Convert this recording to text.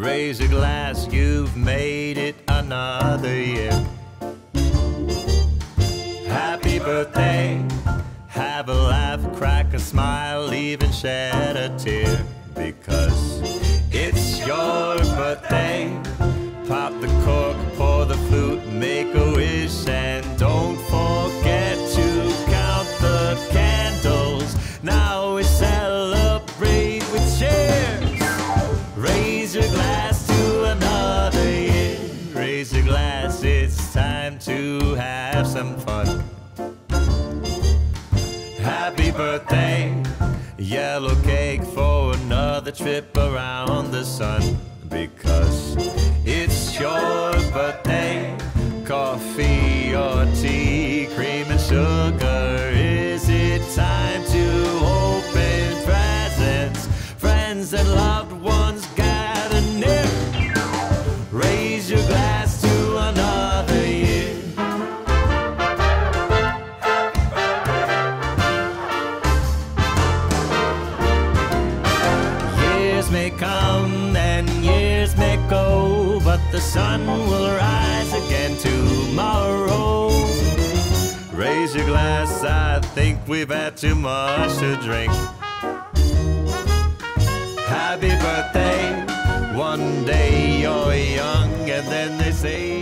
Raise a glass, you've made it another year. Happy birthday, have a laugh, crack a smile, even shed a tear. Because it's your birthday. Some fun. Happy birthday, yellow cake for another trip around the sun. Because it's your birthday, coffee or tea, cream and sugar. Is it time to open presents? Friends and loved ones may come and years may go, but the sun will rise again tomorrow. Raise your glass, I think we've had too much to drink. Happy birthday, one day you're young, and then they say